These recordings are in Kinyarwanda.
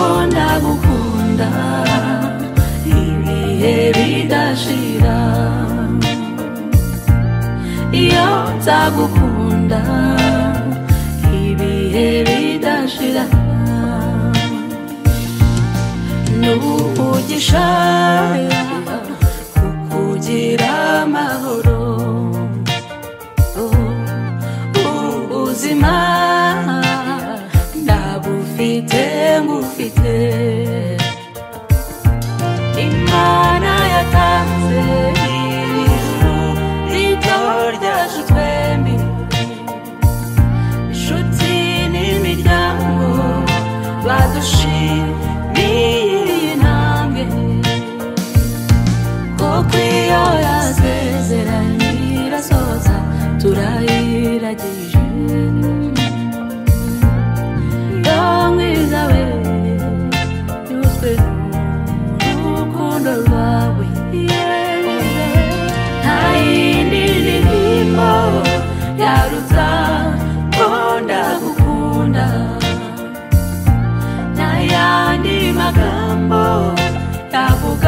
ndagukunda ibihe bidashira iyo nzagukunda ibihe bidashira ni umugisha kukugira imana yatanze ijuru rito ryacu twembi inshuti n'imiryango badushimiye iyi ntambwe kuko iyo yasezeranye irasoza turayiragije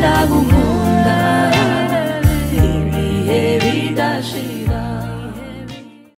iyo ndagukunda